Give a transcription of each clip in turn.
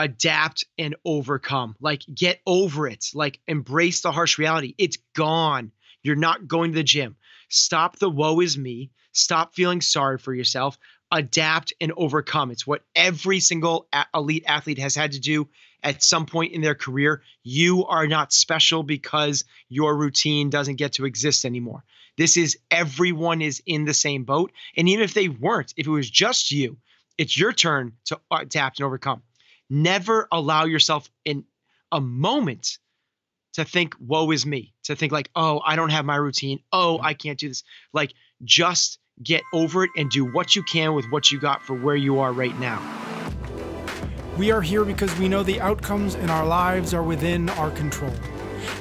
adapt and overcome. Like get over it. Like embrace the harsh reality. It's gone. You're not going to the gym. Stop the woe is me. Stop feeling sorry for yourself. Adapt and overcome. It's what every single elite athlete has had to do at some point in their career. You are not special because your routine doesn't get to exist anymore. This is everyone is in the same boat. And even if they weren't, if it was just you, it's your turn to adapt and overcome. Never allow yourself in a moment to think, woe is me, to think like, oh, I don't have my routine. Oh, I can't do this. Like, just get over it and do what you can with what you got for where you are right now. We are here because we know the outcomes in our lives are within our control.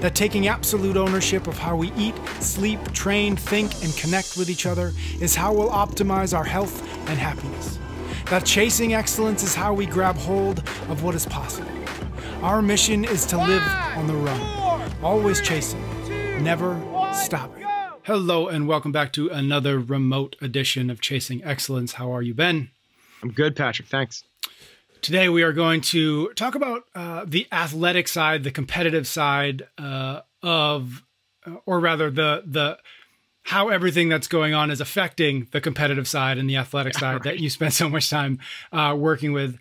That taking absolute ownership of how we eat, sleep, train, think, and connect with each other is how we'll optimize our health and happiness. That chasing excellence is how we grab hold of what is possible. Our mission is to live on the run, always chasing, never stopping. Hello, and welcome back to another remote edition of Chasing Excellence. How are you, Ben? I'm good, Patrick. Thanks. Today, we are going to talk about uh, the athletic side, the competitive side uh, of, or rather, the the how everything that's going on is affecting the competitive side and the athletic side right. that you spend so much time uh, working with.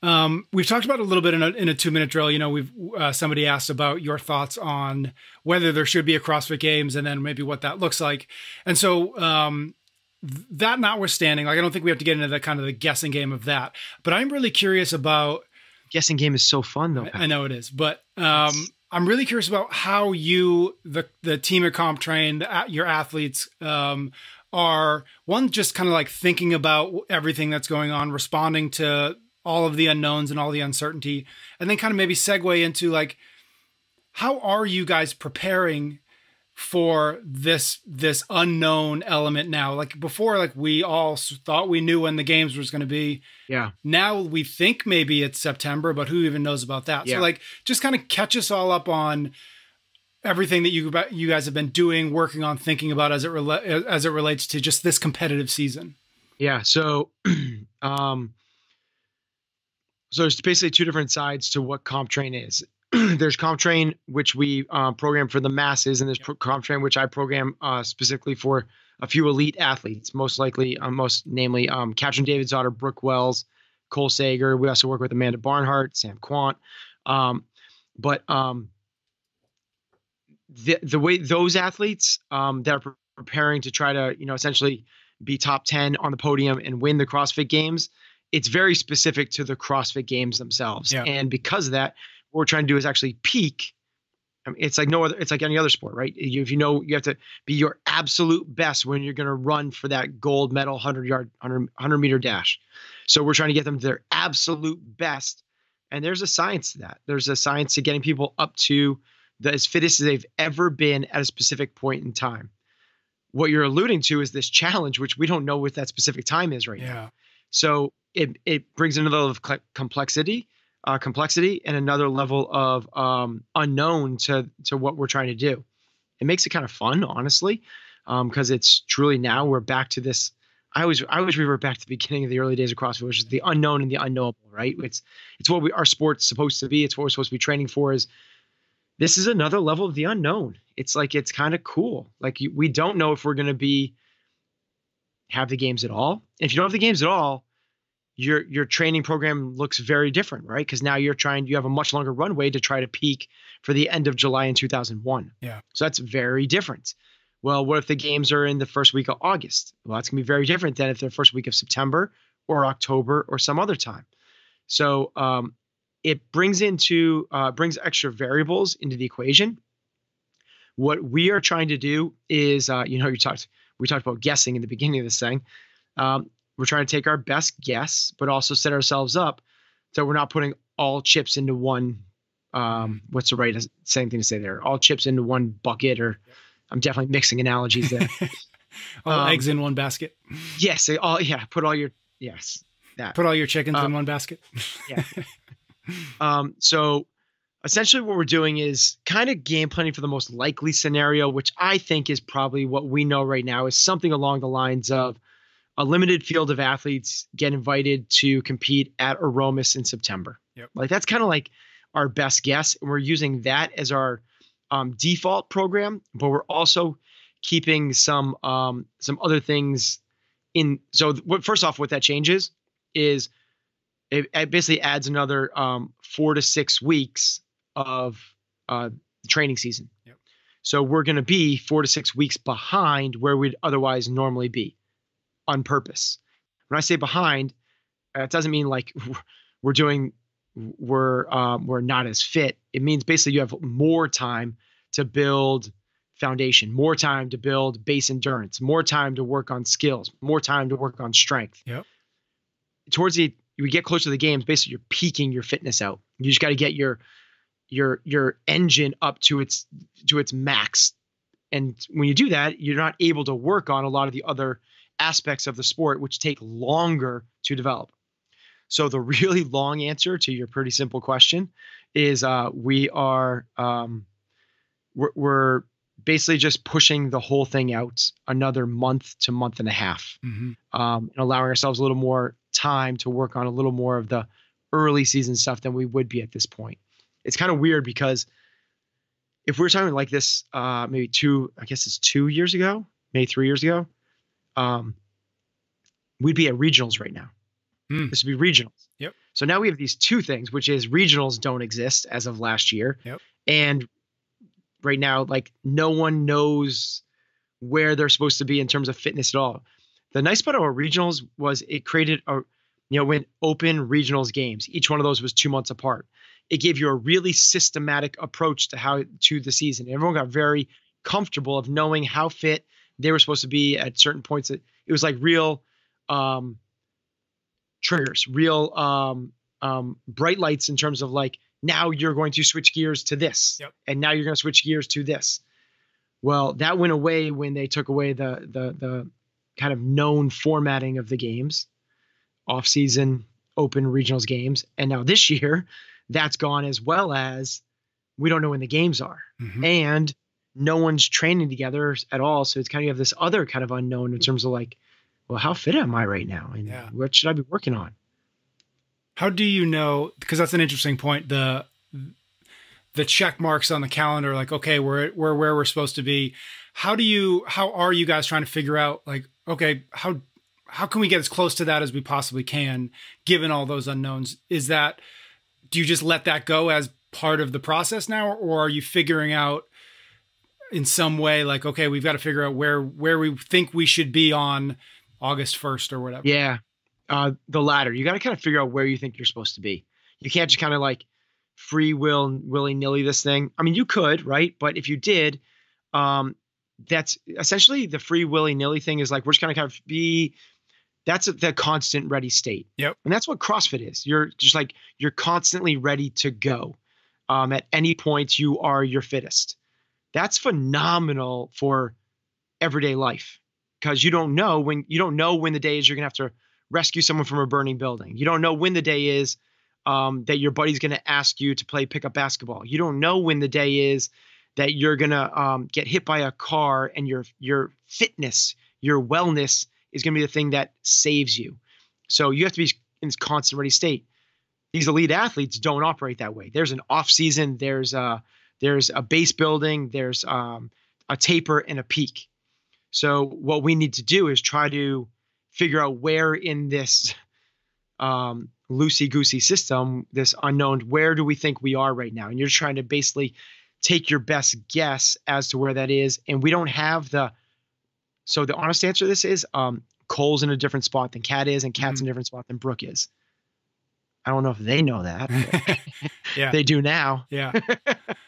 Um, we've talked about a little bit in a, in a two minute drill. You know, we've uh, somebody asked about your thoughts on whether there should be a CrossFit Games and then maybe what that looks like. And so, um, that notwithstanding, like I don't think we have to get into the kind of the guessing game of that. But I'm really curious about guessing game is so fun though. I know it is, but um, I'm really curious about how you the the team at CompTrain, the, your athletes. Um, are one just kind of like thinking about everything that's going on, responding to all of the unknowns and all the uncertainty, and then kind of maybe segue into like, how are you guys preparing for this this unknown element now? Like before, like we all thought we knew when the games was going to be. Yeah. Now we think maybe it's September, but who even knows about that? Yeah. So like, just kind of catch us all up on everything that you you guys have been doing, working on, thinking about as it as it relates to just this competitive season. Yeah. So, um, so there's basically two different sides to what CompTrain is. there's CompTrain, which we uh, program for the masses, and there's yep. CompTrain, which I program uh, specifically for a few elite athletes, most likely, uh, most namely, um, Katrin Davidsdottir, Brooke Wells, Cole Sager. We also work with Amanda Barnhart, Sam Kwant. Um, but um, the the way those athletes um, that are preparing to try to, you know, essentially be top 10 on the podium and win the CrossFit Games, it's very specific to the CrossFit games themselves. Yeah. And because of that, what we're trying to do is actually peak. I mean, it's like no other, it's like any other sport, right? You, if you know, you have to be your absolute best when you're going to run for that gold medal 100 yard, 100, 100 meter dash. So we're trying to get them to their absolute best. And there's a science to that. There's a science to getting people up to the as fittest as they've ever been at a specific point in time. What you're alluding to is this challenge, which we don't know what that specific time is right yeah. now. So it it brings another level of complexity, uh, complexity, and another level of um, unknown to to what we're trying to do. It makes it kind of fun, honestly, because um, it's truly now we're back to this. I always I always revert back to the beginning of the early days of CrossFit, which is the unknown and the unknowable, right? It's it's what we our sport's supposed to be. It's what we're supposed to be training for. Is this is another level of the unknown. It's like it's kind of cool. Like we don't know if we're going to be have the games at all. If you don't have the games at all, your your training program looks very different, right? Because now you're trying, you have a much longer runway to try to peak for the end of July in 2001. Yeah. So that's very different. Well, what if the games are in the first week of August? Well, that's gonna be very different than if they're first week of September or October or some other time. So um, it brings into uh, brings extra variables into the equation. What we are trying to do is, uh, you know, you talked we talked about guessing in the beginning of this thing. Um, we're trying to take our best guess, but also set ourselves up so we're not putting all chips into one. Um, what's the right same thing to say there? All chips into one bucket, or I'm definitely mixing analogies there. all um, eggs in one basket. Yes, all yeah. Put all your yes. That. Put all your chickens um, in one basket. yeah. Um, so essentially what we're doing is kind of game planning for the most likely scenario, which I think is probably what we know right now is something along the lines of a limited field of athletes get invited to compete at Aromas in September. Yep. Like that's kind of like our best guess. And we're using that as our um, default program, but we're also keeping some um, some other things in. So what, first off, what that changes is it, it basically adds another um, four to six weeks of uh, training season. Yep. So we're going to be four to six weeks behind where we'd otherwise normally be on purpose. When I say behind, it doesn't mean like we're doing we're um, we're not as fit. It means basically you have more time to build foundation, more time to build base endurance, more time to work on skills, more time to work on strength. Yep. Towards the you get closer to the games, basically you're peaking your fitness out. You just got to get your your your engine up to its to its max. And when you do that, you're not able to work on a lot of the other aspects of the sport which take longer to develop. So the really long answer to your pretty simple question is uh, we are um, we're, we're, basically just pushing the whole thing out another month to month and a half, mm-hmm. um, and allowing ourselves a little more time to work on a little more of the early season stuff than we would be at this point. It's kind of weird because if we are talking like this, uh, maybe two, I guess it's two years ago, maybe three years ago, um, we'd be at regionals right now. Mm. This would be regionals. Yep. So now we have these two things, which is regionals don't exist as of last year. Yep. And right now, like no one knows where they're supposed to be in terms of fitness at all. The nice part about regionals was it created a, you know, when open regionals games, each one of those was two months apart. It gave you a really systematic approach to how to the season. Everyone got very comfortable of knowing how fit they were supposed to be at certain points. It was like real um, triggers, real um, um, bright lights in terms of like now you're going to switch gears to this, yep. and now you're going to switch gears to this. Well, that went away when they took away the the the kind of known formatting of the games, off season, open regionals games, and now this year, that's gone as well as we don't know when the games are, mm-hmm. and no one's training together at all. So it's kind of you have this other kind of unknown in terms of like well, how fit am I right now? And yeah. what should I be working on? How do you know? Because that's an interesting point. The the check marks on the calendar, like, okay, we're we're where we're supposed to be. How do you? How are you guys trying to figure out, like, okay, how how can we get as close to that as we possibly can, given all those unknowns? Is that do you just let that go as part of the process now, or are you figuring out in some way, like, okay, we've got to figure out where where we think we should be on August 1st or whatever. Yeah. Uh, the latter. You got to kind of figure out where you think you're supposed to be. You can't just kind of like free will, willy nilly this thing. I mean, you could, right? But if you did, um, that's essentially the free willy nilly thing is like we're just going to kind of be that's a, the constant ready state. Yep. And that's what CrossFit is. You're just like you're constantly ready to go. Um, at any point, you are your fittest. That's phenomenal for everyday life because you don't know when you don't know when the day is you're gonna have to rescue someone from a burning building. You don't know when the day is um, that your buddy's gonna ask you to play pickup basketball. You don't know when the day is that you're gonna um, get hit by a car and your your fitness, your wellness is gonna be the thing that saves you. So you have to be in this constant ready state. These elite athletes don't operate that way. There's an off season. There's a there's a base building. There's um, a taper and a peak. So what we need to do is try to figure out where in this um, loosey goosey system, this unknown, where do we think we are right now? And you're trying to basically take your best guess as to where that is. And we don't have the. So the honest answer to this is um, Cole's in a different spot than Cat is, and Cat's mm-hmm. in a different spot than Brooke is. I don't know if they know that. yeah, they do now. Yeah.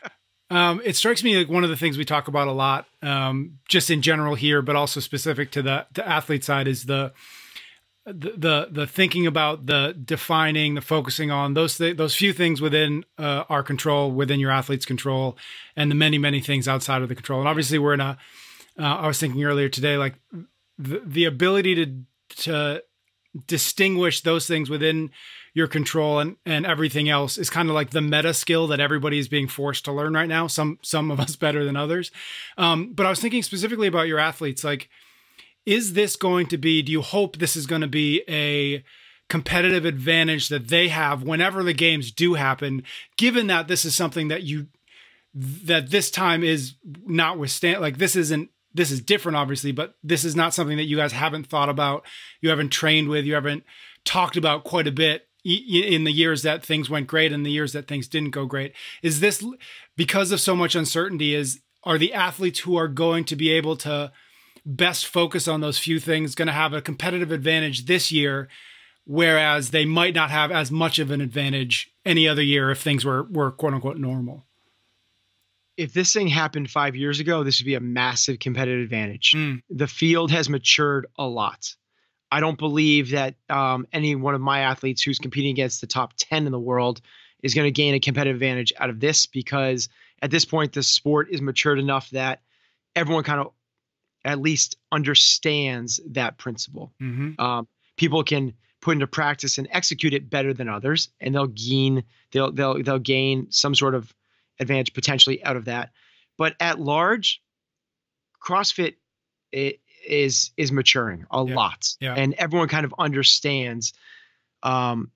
Um, it strikes me like one of the things we talk about a lot, um, just in general here, but also specific to the, the athlete side, is the, the the the thinking about the defining, the focusing on those th those few things within uh, our control, within your athlete's control, and the many many things outside of the control. And obviously, we're in a. Uh, I was thinking earlier today, like the the ability to to distinguish those things within your control and and everything else is kind of like the meta skill that everybody is being forced to learn right now. Some some of us better than others. Um, but I was thinking specifically about your athletes. Like, is this going to be? Do you hope this is going to be a competitive advantage that they have whenever the games do happen, given that this is something that you that this time is notwithstand like this isn't this is different obviously but this is not something that you guys haven't thought about you haven't trained with you haven't talked about quite a bit in the years that things went great and the years that things didn't go great is this because of so much uncertainty is are the athletes who are going to be able to best focus on those few things going to have a competitive advantage this year whereas they might not have as much of an advantage any other year if things were were quote unquote normal if this thing happened five years ago, this would be a massive competitive advantage. Mm. The field has matured a lot. I don't believe that um, any one of my athletes who's competing against the top 10 in the world is going to gain a competitive advantage out of this because at this point, the sport is matured enough that everyone kind of at least understands that principle. Mm-hmm. Um, people can put into practice and execute it better than others, and they'll gain they'll they'll they'll gain some sort of advantage potentially out of that. But at large, CrossFit is is maturing a yeah. lot, yeah. and everyone kind of understands um,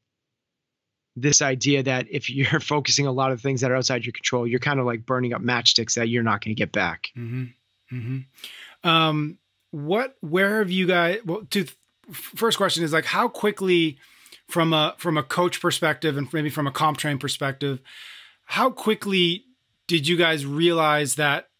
this idea that if you're focusing a lot of things that are outside your control, you're kind of like burning up matchsticks that you're not going to get back. Mm-hmm. Mm-hmm. Um, what? Where have you guys? Well, to first question is like how quickly, from a from a coach perspective and maybe from a CompTrain perspective how quickly did you guys realize that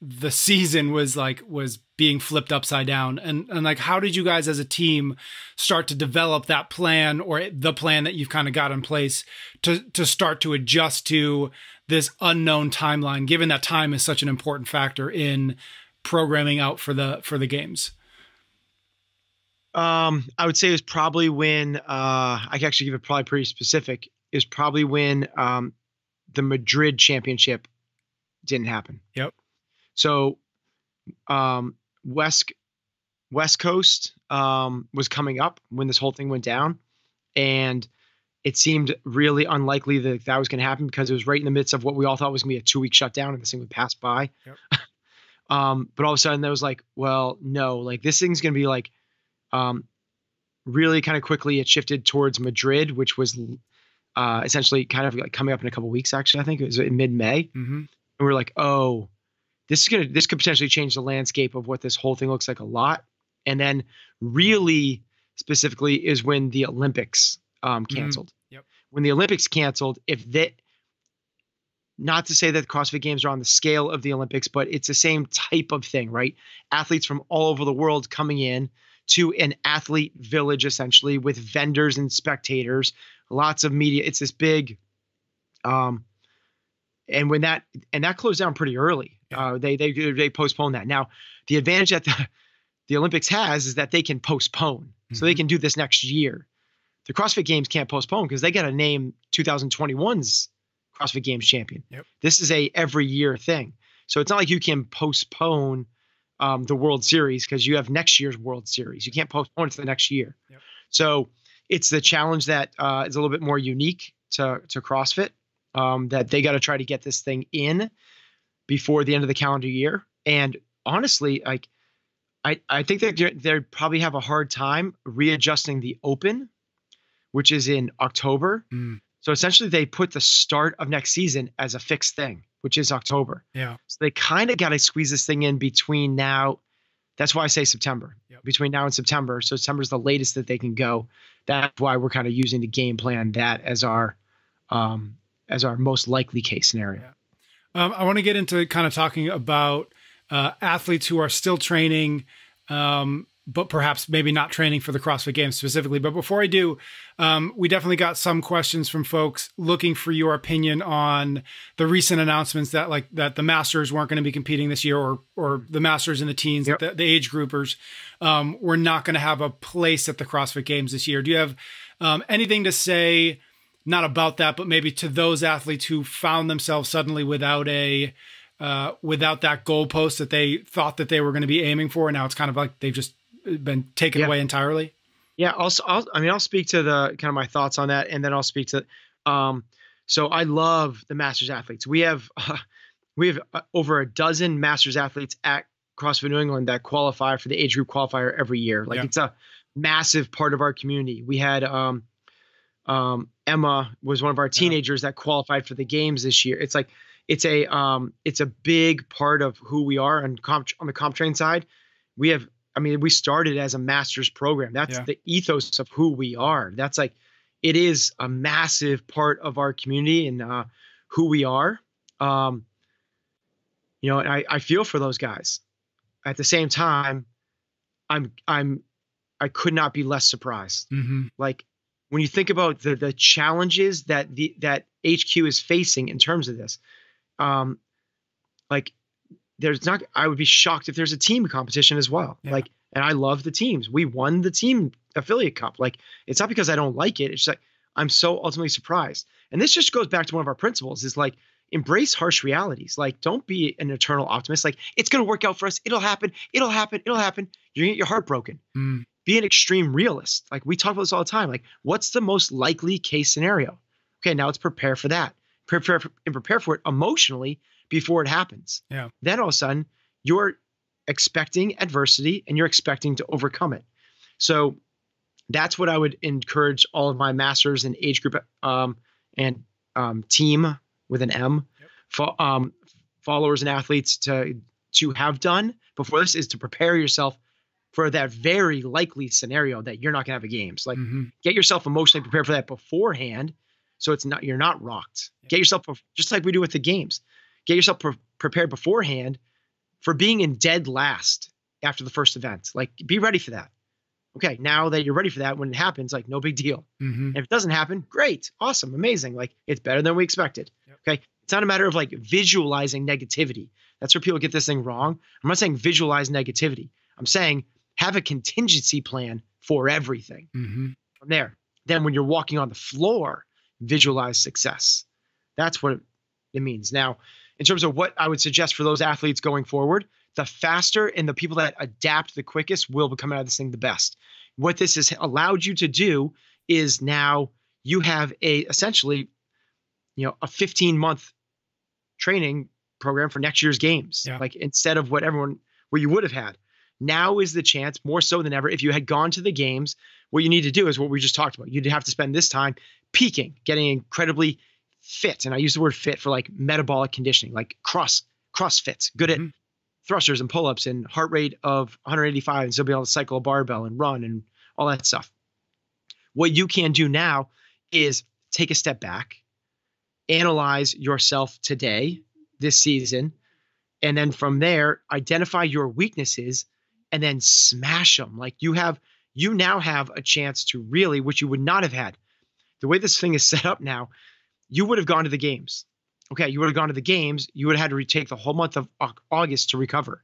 the season was like was being flipped upside down and and like how did you guys as a team start to develop that plan or the plan that you've kind of got in place to to start to adjust to this unknown timeline given that time is such an important factor in programming out for the for the games um i would say it was probably when uh i can actually give it probably pretty specific is probably when um the Madrid championship didn't happen. Yep. So um, West West Coast um, was coming up when this whole thing went down, and it seemed really unlikely that that was going to happen because it was right in the midst of what we all thought was going to be a two week shutdown, and this thing would pass by. Yep. um, but all of a sudden, there was like, well, no, like this thing's going to be like, um, really kind of quickly. It shifted towards Madrid, which was uh, essentially kind of like coming up in a couple weeks. Actually, I think it was in mid May, mm-hmm. and we are like, oh, this is gonna this could potentially change the landscape of what this whole thing looks like a lot. And then really specifically is when the Olympics um, mm-hmm. canceled. Mm-hmm. Yep. When the Olympics canceled, if that not to say that the CrossFit Games are on the scale of the Olympics, but it's the same type of thing, right? Athletes from all over the world coming in to an athlete village essentially with vendors and spectators lots of media. It's this big, um, and when that and that closed down pretty early. Uh, they they they postponed that. Now the advantage that the the Olympics has is that they can postpone, mm-hmm. so they mm-hmm. can do this next year. The CrossFit Games can't postpone because they got to name 2021's CrossFit Games champion. Yep. This is a every year thing, so it's not like you can postpone um, the World Series because you have next year's World Series. You can't postpone it to the next year. Yep. So it's the challenge that uh, is a little bit more unique to to CrossFit. Um, that they got to try to get this thing in before the end of the calendar year. And honestly, like I I think that they probably have a hard time readjusting the Open, which is in October. Mm. So essentially, they put the start of next season as a fixed thing, which is October. Yeah. So they kind of got to squeeze this thing in between now. That's why I say September. Yep. Between now and September. So September is the latest that they can go that's why we're kind of using the game plan that as our um, as our most likely case scenario. Yeah. Um, I want to get into kind of talking about uh, athletes who are still training um, but perhaps maybe not training for the CrossFit Games specifically. But before I do, um, we definitely got some questions from folks looking for your opinion on the recent announcements that like that the Masters weren't going to be competing this year, or or the Masters and the teens, yep. the, the, age groupers, um, were not going to have a place at the CrossFit Games this year. Do you have um, anything to say? Not about that, but maybe to those athletes who found themselves suddenly without a uh, without that goalpost that they thought that they were going to be aiming for, and now it's kind of like they've just been taken yeah. away entirely? Yeah, also, I'll, I mean, I'll speak to the kind of my thoughts on that, and then I'll speak to. Um, so I love the Masters athletes. We have uh, we have uh, over a dozen Masters athletes at CrossFit New England that qualify for the age group qualifier every year. Like yeah. it's a massive part of our community. We had um, um, Emma was one of our teenagers that qualified for the games this year. It's like it's a um, it's a big part of who we are on comp, on the CompTrain side. We have I mean we started as a master's program. That's yeah. the ethos of who we are. That's like it is a massive part of our community and uh, who we are. Um, you know, I, I feel for those guys. At the same time, I'm I'm I could not be less surprised. Mm-hmm. Like when you think about the the challenges that the that HQ is facing in terms of this, um, like there's not. I would be shocked if there's a team competition as well. Yeah. Like, and I love the teams. We won the team affiliate cup. Like, it's not because I don't like it. It's like I'm so ultimately surprised. And this just goes back to one of our principles: is like embrace harsh realities. Like, don't be an eternal optimist. Like, it's going to work out for us. It'll happen. It'll happen. It'll happen. You're going to get your heart broken. Mm be an extreme realist. Like we talk about this all the time. Like, what's the most likely case scenario? Okay, now let's prepare for that. Prepare for, and prepare for it emotionally before it happens. Yeah. Then all of a sudden, you're expecting adversity and you're expecting to overcome it. So that's what I would encourage all of my masters and age group um, and um, team with an M, yep. fo- um, followers and athletes to to have done before this is to prepare yourself for that very likely scenario that you're not going to have a games. Like mm-hmm. get yourself emotionally prepared for that beforehand, so it's not you're not rocked. Get yourself just like we do with the games. Get yourself pre- prepared beforehand for being in dead last after the first event. Like be ready for that. Okay, now that you're ready for that, when it happens, like no big deal. Mm-hmm. if it doesn't happen, great, awesome, amazing. Like it's better than we expected. Yep. Okay, it's not a matter of like visualizing negativity. That's where people get this thing wrong. I'm not saying visualize negativity. I'm saying have a contingency plan for everything mm-hmm. from there. Then when you're walking on the floor, visualize success. That's what it means. Now, in terms of what I would suggest for those athletes going forward, the faster and the people that adapt the quickest will become out of this thing the best. What this has allowed you to do is now you have a essentially, you know, a 15 month training program for next year's games. Yeah. Like instead of what everyone what you would have had. Now is the chance, more so than ever. If you had gone to the games, what you need to do is what we just talked about. You'd have to spend this time peaking, getting incredibly fit. And I use the word fit for like metabolic conditioning, like cross crossfits, good mm-hmm. at thrusters and pull-ups and heart rate of 185 and still be able to cycle a barbell and run and all that stuff. What you can do now is take a step back, analyze yourself today, this season, and then from there, identify your weaknesses and then smash them. Like you have, you now have a chance to really, which you would not have had. The way this thing is set up now, you would have gone to the games. Okay, you would have gone to the games. You would have had to retake the whole month of August to recover.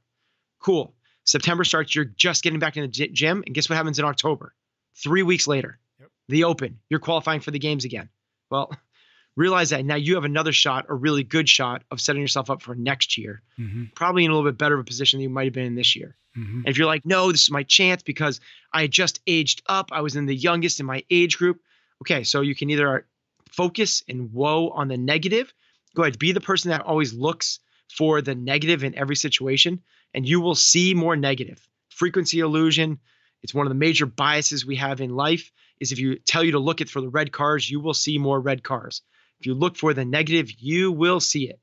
Cool. September starts. You're just getting back in the gym, and guess what happens in October? Three weeks later, yep. the Open. You're qualifying for the games again. Well, realize that now you have another shot, a really good shot of setting yourself up for next year, mm-hmm. probably in a little bit better of a position than you might have been in this year. Mm-hmm. And if you're like, no, this is my chance because I just aged up, I was in the youngest in my age group. Okay, so you can either focus and woe on the negative. Go ahead, be the person that always looks for the negative in every situation, and you will see more negative. Frequency illusion, it's one of the major biases we have in life is if you tell you to look at for the red cars, you will see more red cars. If you look for the negative, you will see it.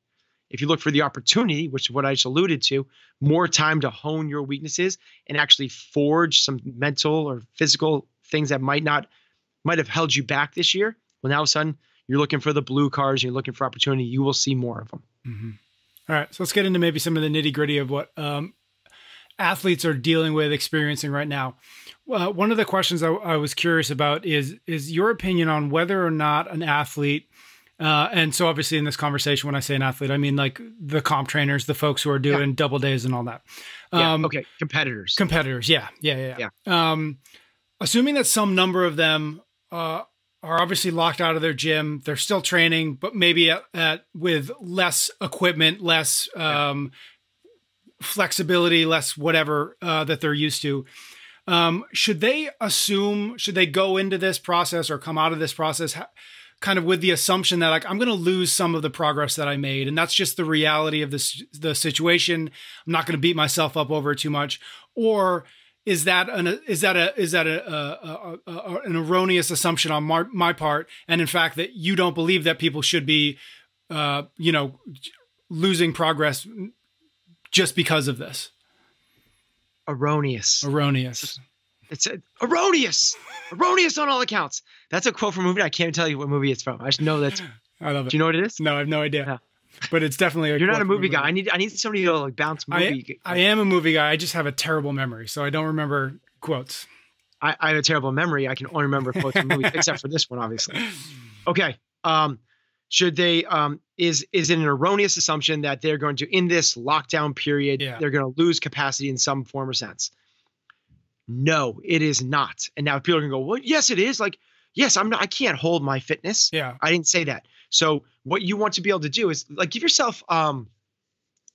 If you look for the opportunity, which is what I just alluded to, more time to hone your weaknesses and actually forge some mental or physical things that might not might have held you back this year. Well, now all of a sudden you're looking for the blue cars, you're looking for opportunity. You will see more of them. Mm-hmm. All right, so let's get into maybe some of the nitty gritty of what um, athletes are dealing with, experiencing right now. Uh, one of the questions I, I was curious about is is your opinion on whether or not an athlete uh, and so obviously in this conversation, when I say an athlete, I mean like the comp trainers, the folks who are doing yeah. double days and all that. Um, yeah, okay. Competitors. Competitors. Yeah. Yeah. Yeah. yeah. Um, assuming that some number of them uh, are obviously locked out of their gym, they're still training, but maybe at, at with less equipment, less um, flexibility, less whatever uh, that they're used to. Um, should they assume? Should they go into this process or come out of this process? Kind of with the assumption that like I'm going to lose some of the progress that I made, and that's just the reality of this the situation. I'm not going to beat myself up over it too much, or is that an is that a is that a, a, a, a an erroneous assumption on my, my, part and in fact that you don't believe that people should be uh, you know losing progress just because of this? Erroneous. Erroneous it's a, erroneous erroneous on all accounts that's a quote from a movie i can't tell you what movie it's from i just know that's i love it do you know what it is no i have no idea but it's definitely A you're not a movie guy. I need I need somebody to like bounce movie. I, I, am a movie guy. I just have a terrible memory, so I don't remember quotes. I, I have a terrible memory. I can only remember quotes from movies, except for this one, obviously. Okay. Um, should they? Um, is is it an erroneous assumption that they're going to in this lockdown period yeah. they're going to lose capacity in some form or sense? No, it is not. And now people are going to go, well, yes, it is. Like, yes, I'm not. I can't hold my fitness. Yeah. I didn't say that. So what you want to be able to do is like give yourself um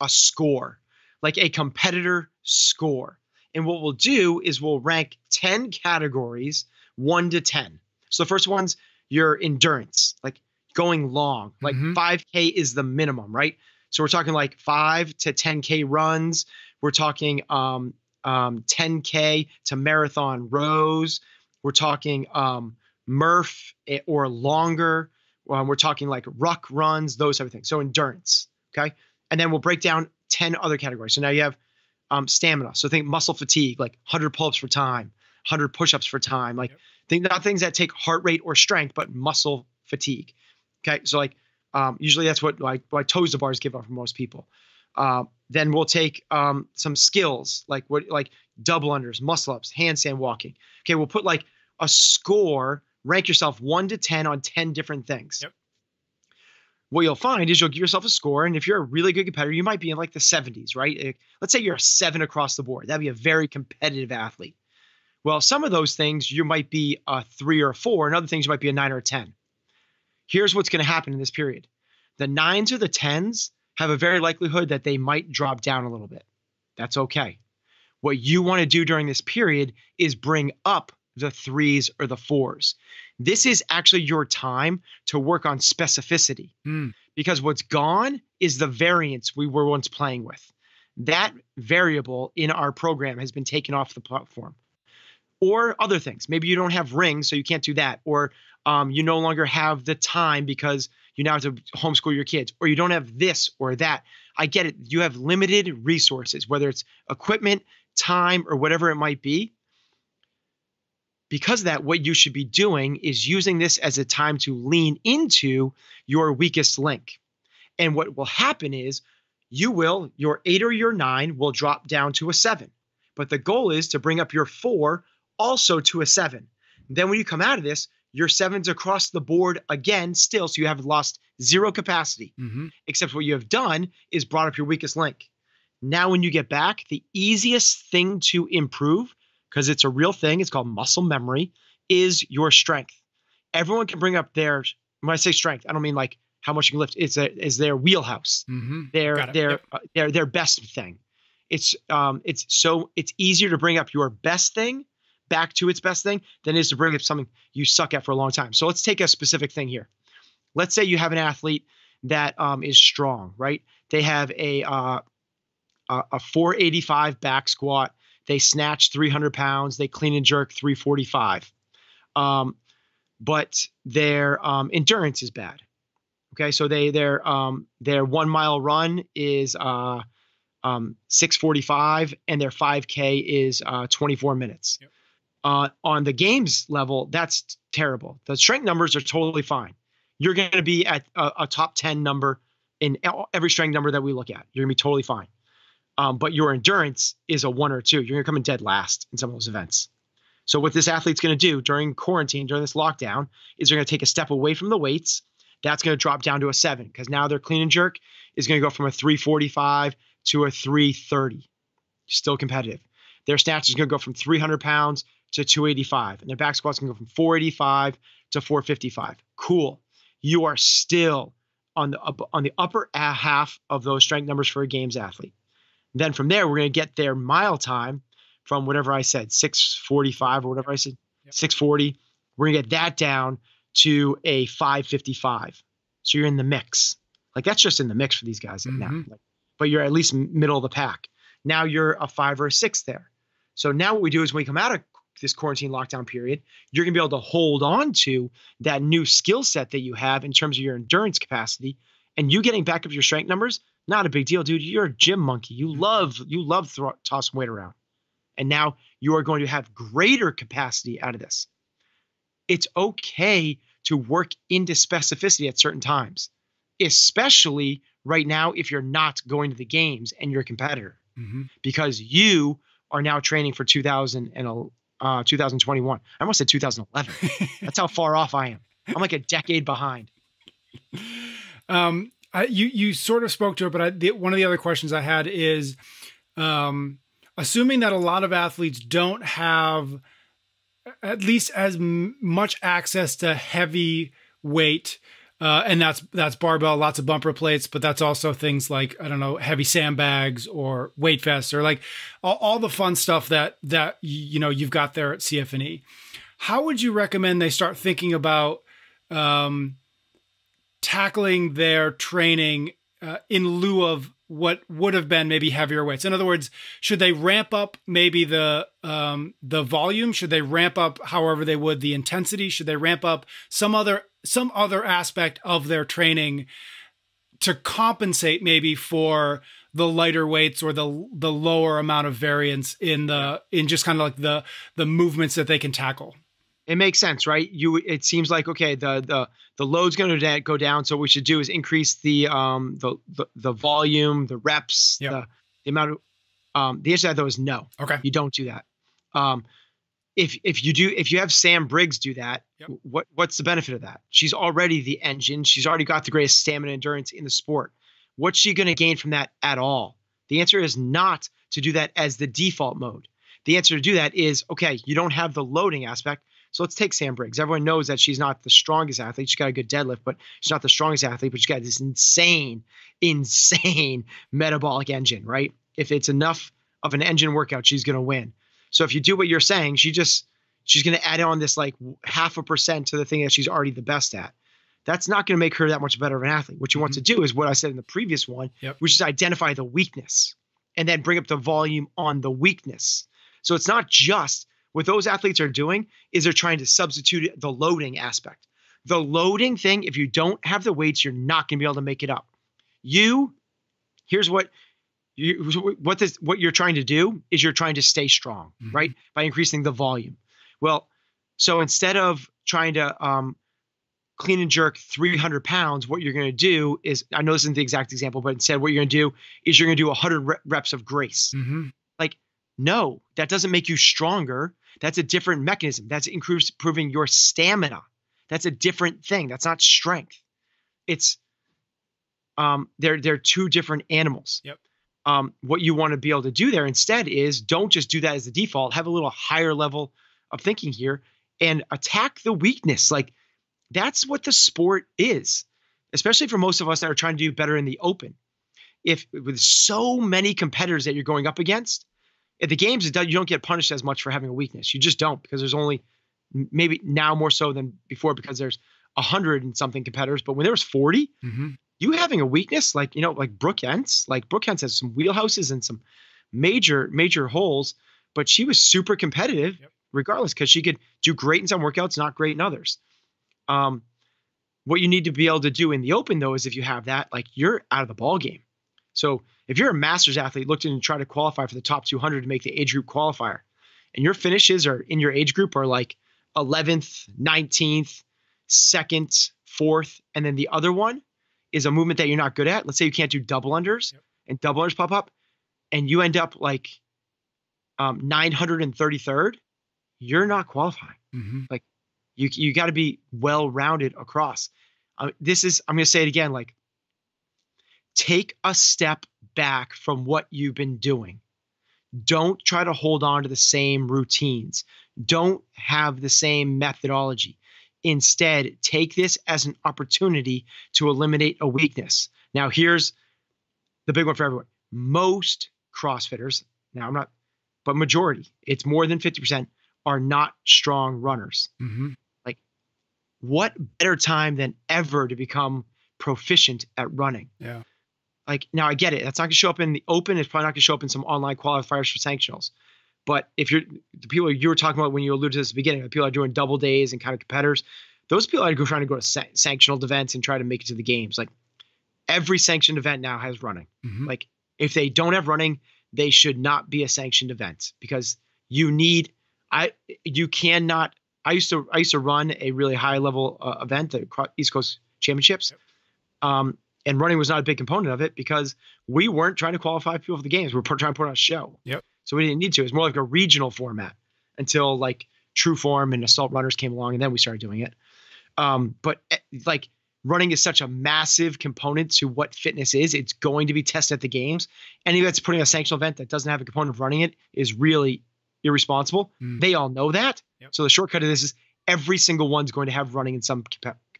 a score, like a competitor score. And what we'll do is we'll rank 10 categories, 1 to 10. So the first one's your endurance, like going long. Like mm-hmm. 5k is the minimum, right? So we're talking like 5 to 10k runs. We're talking um um 10k to marathon rows. We're talking um Murph eh, or longer. Um, we're talking like ruck runs, those type of things. So endurance. Okay. And then we'll break down 10 other categories. So now you have um, stamina. So think muscle fatigue, like 100 pull ups for time, 100 push ups for time. Like yep. think not things that take heart rate or strength, but muscle fatigue. Okay. So like um, usually that's what like, like toes to bars give up for most people. Uh, then we'll take um, some skills like what like double unders, muscle ups, handstand walking. Okay, we'll put like a score rank yourself one to 10 on 10 different things. Yep. What you'll find is you'll give yourself a score. And if you're a really good competitor, you might be in like the 70s, right? Let's say you're a seven across the board. That'd be a very competitive athlete. Well, some of those things you might be a three or a four, and other things you might be a nine or a 10. Here's what's going to happen in this period the nines or the 10s have a very likelihood that they might drop down a little bit. That's okay. What you want to do during this period is bring up the threes or the fours. This is actually your time to work on specificity mm. because what's gone is the variance we were once playing with. That variable in our program has been taken off the platform. Or other things. Maybe you don't have rings, so you can't do that. Or um, you no longer have the time because you now have to homeschool your kids. Or you don't have this or that. I get it. You have limited resources, whether it's equipment, time, or whatever it might be because of that, what you should be doing is using this as a time to lean into your weakest link. And what will happen is you will, your eight or your nine will drop down to a seven. But the goal is to bring up your four also to a seven. Then when you come out of this, your sevens across the board again, still, so you have lost zero capacity. Mm-hmm. Except what you have done is brought up your weakest link. Now, when you get back, the easiest thing to improve because it's a real thing. It's called muscle memory, is your strength. Everyone can bring up their, when I say strength, I don't mean like how much you can lift. It's a, is their wheelhouse, mm-hmm. their, their, yep. uh, their, their best thing. It's, um, it's so, it's easier to bring up your best thing back to its best thing than it is to bring up something you suck at for a long time. So let's take a specific thing here. Let's say you have an athlete that um, is strong, right? They have a, uh, a 485 back squat they snatch 300 pounds. They clean and jerk 345. Um, but their um, endurance is bad. Okay, so they their um, their one mile run is uh, um, 645, and their 5K is uh, 24 minutes. Yep. Uh, on the games level, that's terrible. The strength numbers are totally fine. You're going to be at a, a top 10 number in every strength number that we look at. You're going to be totally fine. Um, but your endurance is a one or two. You're going to come in dead last in some of those events. So what this athlete's going to do during quarantine, during this lockdown, is they're going to take a step away from the weights. That's going to drop down to a seven because now their clean and jerk is going to go from a 345 to a 330. Still competitive. Their snatch is going to go from 300 pounds to 285, and their back squat's can go from 485 to 455. Cool. You are still on the on the upper half of those strength numbers for a games athlete. Then from there, we're going to get their mile time from whatever I said, 645 or whatever I said, yep. 640. We're going to get that down to a 555. So you're in the mix. Like that's just in the mix for these guys mm-hmm. now. Like, but you're at least middle of the pack. Now you're a five or a six there. So now what we do is when we come out of this quarantine lockdown period, you're going to be able to hold on to that new skill set that you have in terms of your endurance capacity and you getting back up your strength numbers. Not a big deal, dude. You're a gym monkey. You love you love throw, tossing weight around, and now you are going to have greater capacity out of this. It's okay to work into specificity at certain times, especially right now if you're not going to the games and you're a competitor, mm-hmm. because you are now training for 2000 and uh, 2021. I almost said 2011. That's how far off I am. I'm like a decade behind. Um, I, you you sort of spoke to it, but I, the, one of the other questions I had is, um, assuming that a lot of athletes don't have at least as much access to heavy weight uh, and that's that's barbell, lots of bumper plates, but that's also things like I don't know, heavy sandbags or weight vests or like all, all the fun stuff that that you know you've got there at CFNE. How would you recommend they start thinking about um, tackling their training uh, in lieu of what would have been maybe heavier weights. In other words, should they ramp up maybe the um, the volume? Should they ramp up however they would the intensity? Should they ramp up some other some other aspect of their training to compensate maybe for the lighter weights or the the lower amount of variance in the in just kind of like the the movements that they can tackle? it makes sense, right? You it seems like okay, the the the load's going to go down, so what we should do is increase the um the the, the volume, the reps, yep. the, the amount of um the answer to that though is no. Okay. You don't do that. Um if if you do if you have Sam Briggs do that, yep. what what's the benefit of that? She's already the engine. She's already got the greatest stamina endurance in the sport. What's she going to gain from that at all? The answer is not to do that as the default mode. The answer to do that is okay, you don't have the loading aspect so let's take Sam Briggs. Everyone knows that she's not the strongest athlete. She's got a good deadlift, but she's not the strongest athlete, but she's got this insane, insane metabolic engine, right? If it's enough of an engine workout, she's going to win. So if you do what you're saying, she just she's going to add on this like half a percent to the thing that she's already the best at. That's not going to make her that much better of an athlete. What you mm-hmm. want to do is what I said in the previous one, yep. which is identify the weakness and then bring up the volume on the weakness. So it's not just what those athletes are doing is they're trying to substitute the loading aspect. The loading thing, if you don't have the weights, you're not going to be able to make it up. You, here's what you what this what you're trying to do is you're trying to stay strong, mm-hmm. right? By increasing the volume. Well, so instead of trying to um, clean and jerk 300 pounds, what you're going to do is I know this isn't the exact example, but instead what you're going to do is you're going to do 100 reps of grace. Mm-hmm. Like, no, that doesn't make you stronger. That's a different mechanism. That's improving your stamina. That's a different thing. That's not strength. It's um, they're they're two different animals. Yep. Um, what you want to be able to do there instead is don't just do that as the default. Have a little higher level of thinking here and attack the weakness. Like that's what the sport is, especially for most of us that are trying to do better in the open. If with so many competitors that you're going up against, at the games, you don't get punished as much for having a weakness. You just don't because there's only maybe now more so than before because there's a hundred and something competitors. But when there was 40, mm-hmm. You having a weakness like you know like Brooke Ence, like Brooke Ence has some wheelhouses and some major major holes, but she was super competitive yep. regardless because she could do great in some workouts, not great in others. Um, what you need to be able to do in the open though is if you have that, like you're out of the ball game. So if you're a masters athlete looking to try to qualify for the top 200 to make the age group qualifier, and your finishes are in your age group are like 11th, 19th, second, fourth, and then the other one is a movement that you're not good at. Let's say you can't do double unders yep. and double unders pop up, and you end up like um, 933rd, you're not qualifying. Mm-hmm. Like you, you got to be well rounded across. Uh, this is, I'm going to say it again, like take a step back from what you've been doing. Don't try to hold on to the same routines. Don't have the same methodology. Instead, take this as an opportunity to eliminate a weakness. Now, here's the big one for everyone. Most CrossFitters, now I'm not, but majority, it's more than 50%, are not strong runners. Mm-hmm. Like, what better time than ever to become proficient at running? Yeah like now I get it. That's not gonna show up in the open. It's probably not gonna show up in some online qualifiers for sanctionals. But if you're the people you were talking about when you alluded to this at the beginning, the people are doing double days and kind of competitors, those people are trying to go to san- sanctional events and try to make it to the games. Like every sanctioned event now has running. Mm-hmm. Like if they don't have running, they should not be a sanctioned event because you need I you cannot. I used to I used to run a really high level uh, event, the East Coast Championships, um, and running was not a big component of it because we weren't trying to qualify people for the games. We were trying to put on a show. Yep. So we didn't need to. It was more like a regional format until like True Form and Assault Runners came along, and then we started doing it. Um, but eh, like running is such a massive component to what fitness is. It's going to be tested at the games. Any that's putting a sanctional event that doesn't have a component of running it is really irresponsible. Mm. They all know that. Yep. So the shortcut of this is every single one's going to have running in some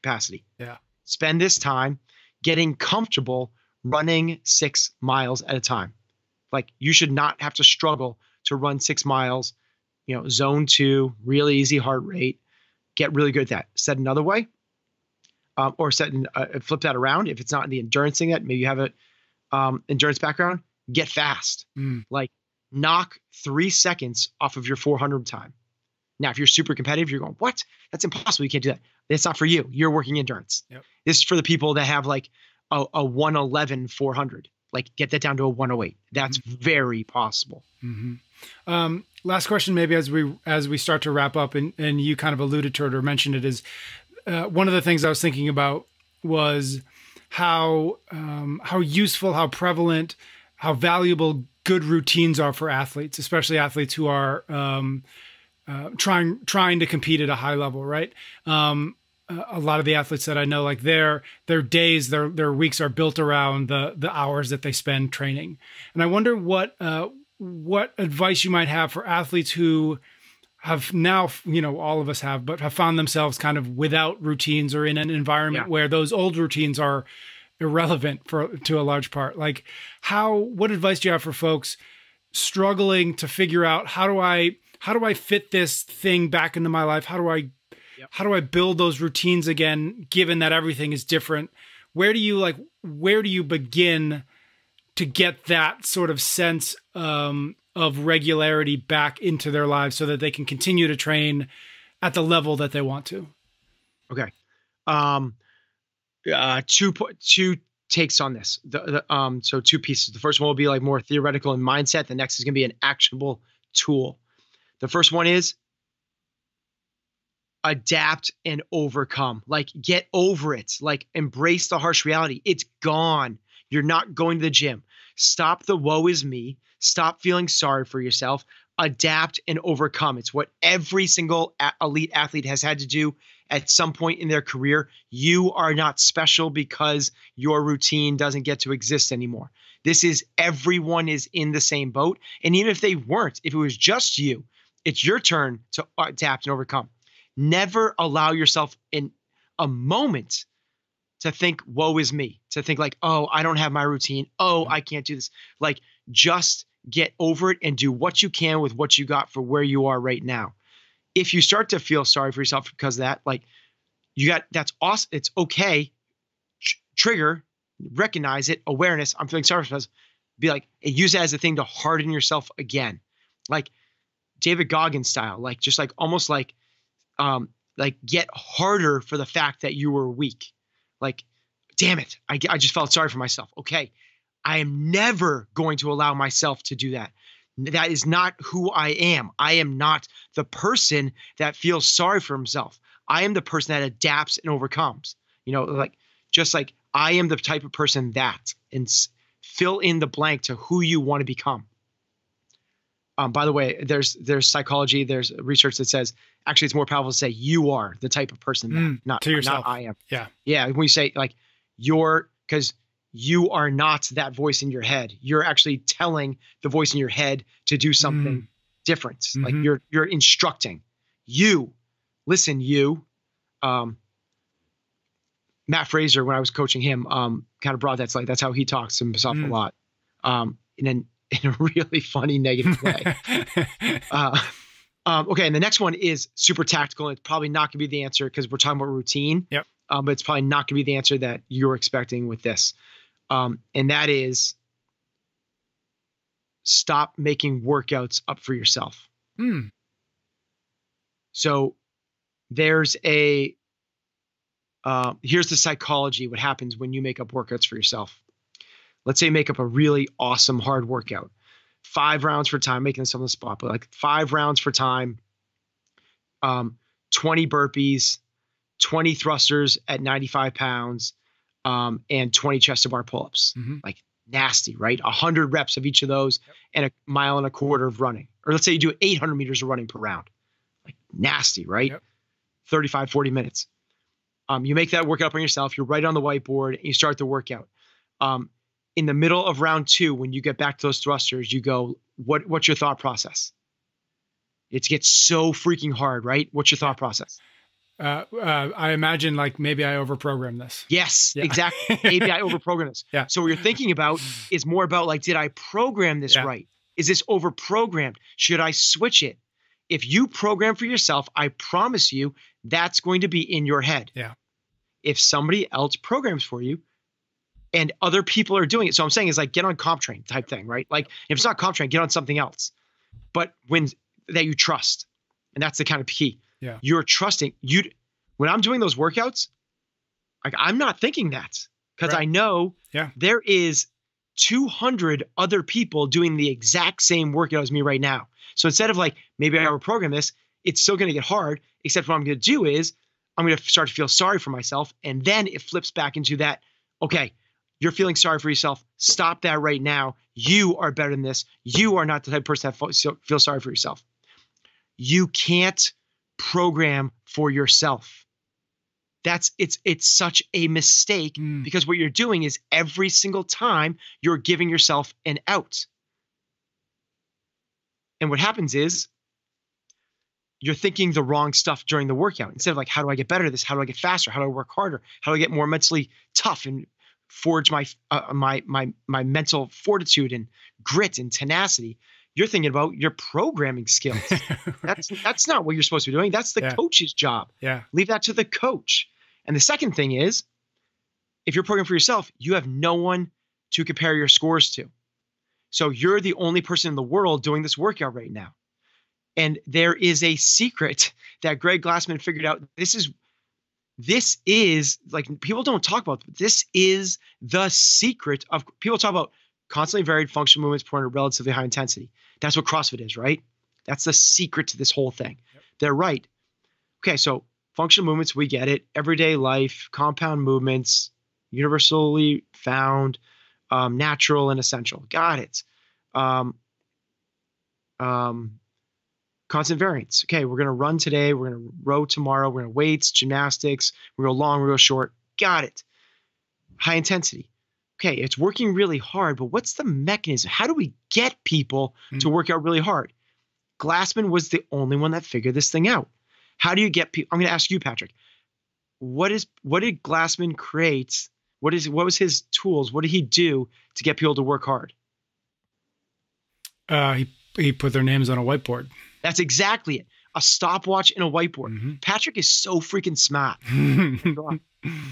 capacity. Yeah. Spend this time getting comfortable running six miles at a time. Like you should not have to struggle to run six miles, you know, zone two, really easy heart rate. Get really good at that. Said another way, um, or set uh, flip that around. If it's not in the endurance thing, that maybe you have an um, endurance background. Get fast. Mm. Like knock three seconds off of your 400 time. Now, if you're super competitive, you're going, what? That's impossible. You can't do that. That's not for you. You're working endurance. Yep. This is for the people that have like a, a 111 400. Like get that down to a 108. That's mm-hmm. very possible. Mm-hmm. Um, last question, maybe as we as we start to wrap up, and and you kind of alluded to it or mentioned it, is uh, one of the things I was thinking about was how um, how useful, how prevalent, how valuable good routines are for athletes, especially athletes who are um, uh, trying trying to compete at a high level, right? Um, a lot of the athletes that I know, like their their days, their their weeks are built around the the hours that they spend training. And I wonder what uh, what advice you might have for athletes who have now, you know, all of us have, but have found themselves kind of without routines or in an environment yeah. where those old routines are irrelevant for to a large part. Like how what advice do you have for folks struggling to figure out how do I how do I fit this thing back into my life? How do I yep. how do I build those routines again given that everything is different? Where do you like where do you begin to get that sort of sense um, of regularity back into their lives so that they can continue to train at the level that they want to? Okay. Um uh, two two takes on this. The, the, um, so two pieces. The first one will be like more theoretical and mindset. The next is going to be an actionable tool. The first one is adapt and overcome. Like get over it. Like embrace the harsh reality. It's gone. You're not going to the gym. Stop the woe is me. Stop feeling sorry for yourself. Adapt and overcome. It's what every single elite athlete has had to do at some point in their career, you are not special because your routine doesn't get to exist anymore. This is everyone is in the same boat. And even if they weren't, if it was just you, it's your turn to adapt and overcome. Never allow yourself in a moment to think, woe is me, to think like, oh, I don't have my routine. Oh, I can't do this. Like, just get over it and do what you can with what you got for where you are right now if you start to feel sorry for yourself because of that, like you got that's awesome. It's okay. Tr- trigger, recognize it, awareness. I'm feeling sorry for myself. Be like, use it as a thing to harden yourself again, like David Goggins style, like just like almost like, um, like get harder for the fact that you were weak. Like, damn it, I I just felt sorry for myself. Okay, I am never going to allow myself to do that. That is not who I am. I am not the person that feels sorry for himself. I am the person that adapts and overcomes. You know, like just like I am the type of person that, and fill in the blank to who you want to become. Um, by the way, there's there's psychology, there's research that says actually it's more powerful to say you are the type of person that, mm, not to yourself. Not I am. Yeah, yeah. When you say like you're, because you are not that voice in your head. You're actually telling the voice in your head to do something mm. different. Mm-hmm. Like you're you're instructing. You listen, you. Um, Matt Fraser, when I was coaching him, um, kind of brought that's like that's how he talks to himself mm. a lot. Um, in an in a really funny negative way. uh, um, okay, and the next one is super tactical. It's probably not going to be the answer because we're talking about routine. Yep. Um, but it's probably not going to be the answer that you're expecting with this um, and that is stop making workouts up for yourself. Hmm. So there's a uh, here's the psychology what happens when you make up workouts for yourself let's say make up a really awesome hard workout. Five rounds for time making this on the spot but like five rounds for time um, 20 burpees 20 thrusters at 95 pounds um, and 20 chest to bar pull-ups. Mhm. like nasty right? 100 reps of each of those Yep. and a mile and a quarter of running. Or let's say you do 800 meters of running per round. Like nasty right? Yep. 35 40 minutes. Um, you make that workout up on yourself you write on the whiteboard and you start the workout. Um, in the middle of round two when you get back to those thrusters you go what what's your thought process it gets so freaking hard right what's your thought process Uh, uh, I imagine like maybe I overprogrammed this. yes Yeah. exactly maybe i overprogram this Yeah. so what you're thinking about is more about like did i program this Yeah. right is this overprogrammed should i switch it if you program for yourself i promise you that's going to be in your head Yeah. if somebody else programs for you and other people are doing it. So i'm saying is like get on comptrain type thing right? Like if it's not comptrain get on something else. But when that you trust and that's the kind of key. Yeah. you're trusting you when i'm doing those workouts like i'm not thinking that because i know Yeah. there is 200 other people doing the exact same workout as me right now. So instead of like maybe i overprogram this it's still going to get hard except what i'm going to do is i'm going to start to feel sorry for myself and then it flips back into that okay you're feeling sorry for yourself. Stop that right now. You are better than this. You are not the type of person that feels sorry for yourself. You can't program for yourself. That's it's it's such a mistake Mm. because what you're doing is every single time you're giving yourself an out. And what happens is you're thinking the wrong stuff during the workout. Instead of like how do i get better at this? How do i get faster? How do i work harder? How do i get more mentally tough and forge my uh, my my my mental fortitude and grit and tenacity you're thinking about your programming skills. That's that's not what you're supposed to be doing. That's the Yeah. coach's job. Yeah. leave that to the coach. And the second thing is if you're programming for yourself you have no one to compare your scores to. So you're the only person in the world doing this workout right now. And there is a secret that greg glassman figured out. This is this is like people don't talk about this is the secret of people talk about constantly varied functional movements performed at relatively high intensity. That's what crossfit is right? That's the secret to this whole thing. Yep. they're right. Okay so functional movements we get it. Everyday life compound movements universally found um, natural and essential. Got it. Um, um, constant variance. Okay we're going to run today we're going to row tomorrow we're going to weights gymnastics we go long we go short. Got it. High intensity. Okay it's working really hard but what's the mechanism? How do we get people to work out really hard? Glassman was the only one that figured this thing out. How do you get people i'm going to ask you patrick. What is what did glassman create? What is what was his tools? What did he do to get people to work hard? Uh, he he put their names on a whiteboard. That's exactly it a stopwatch and a whiteboard Mhm. patrick is so freaking smart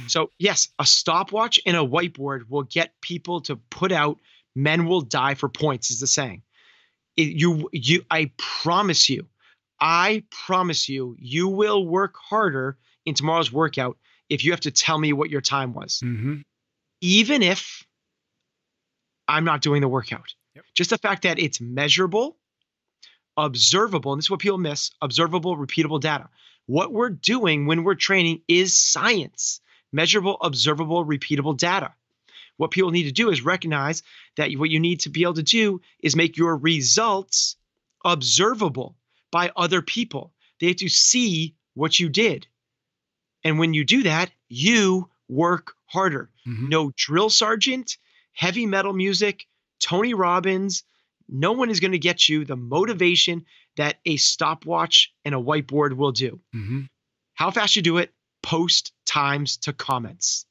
So yes, a stopwatch and a whiteboard will get people to put out "Men will die for points" is the saying. It- you you I promise you, I promise you, you will work harder in tomorrow's workout if you have to tell me what your time was, Mhm. even if I'm not doing the workout. Yep. Just the fact that it's measurable, observable, and this is what people miss: observable, repeatable data. What we're doing when we're training is science measurable, observable, repeatable data. What people need to do is recognize that what you need to be able to do is make your results observable by other people. They have to see what you did. And when you do that, you work harder. Mhm. No drill sergeant, heavy metal music, Tony Robbins, no one is going to get you the motivation that a stopwatch and a whiteboard will do. Mhm. How fast you do it, post times to comments.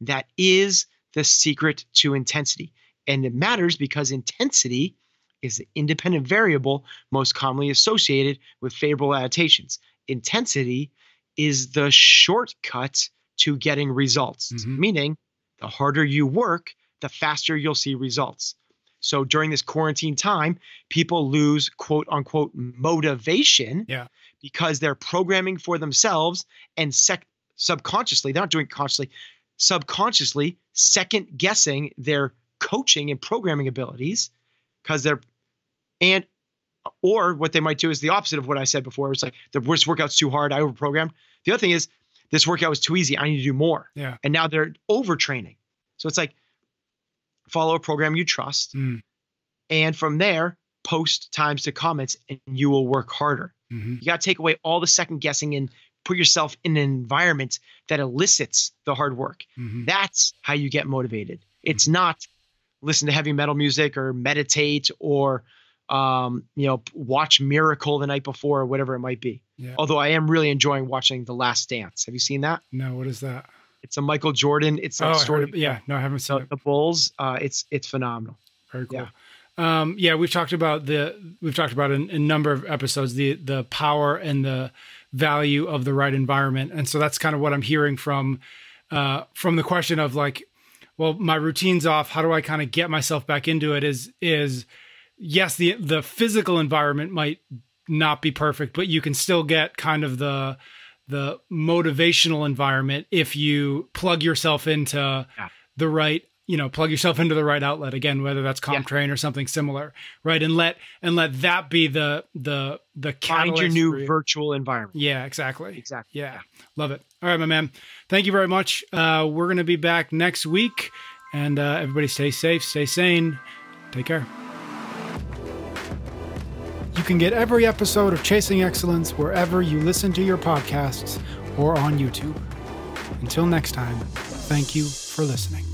That is the secret to intensity. And it matters because intensity is the independent variable most commonly associated with favorable adaptations. Intensity is the shortcut to getting results, Mhm. meaning the harder you work, the faster you'll see results. So during this quarantine time, people lose quote unquote motivation yeah. because they're programming for themselves and sec- subconsciously, they're not doing it consciously, subconsciously second guessing their coaching and programming abilities because they're and or what they might do is the opposite of what I said before. It's like the worst workout's too hard, I overprogrammed. The other thing is this workout was too easy, I need to do more. Yeah. And now they're overtraining. So it's like follow a program you trust. Mm. And from there, post times to comments and you will work harder. Mm-hmm. You got to take away all the second guessing and put yourself in an environment that elicits the hard work. Mm-hmm. That's how you get motivated. It's not listen to heavy metal music or meditate or um, you know watch Miracle the night before or whatever it might be. Yeah. Although I am really enjoying watching The Last Dance. Have you seen that? No, what is that? It's a Michael Jordan. It's a oh, story. of, yeah, no, I haven't seen the, it. the Bulls. Uh, it's it's phenomenal. Very cool. Yeah. Um, yeah, we've talked about the we've talked about in a number of episodes the the power and the value of the right environment, and so that's kind of what I'm hearing from uh, from the question of like, well, my routine's off. How do I kind of get myself back into it? Is is yes, the the physical environment might not be perfect, but you can still get kind of the the motivational environment if you plug yourself into Yeah. the right you know plug yourself into the right outlet again whether that's Yeah. CompTrain or something similar right and let and let that be the the the Find your new you. virtual environment. yeah exactly Exactly. yeah love it all right my man thank you very much uh we're gonna be back next week and uh everybody stay safe stay sane take care you can get every episode of Chasing Excellence wherever you listen to your podcasts or on YouTube. Until next time, thank you for listening.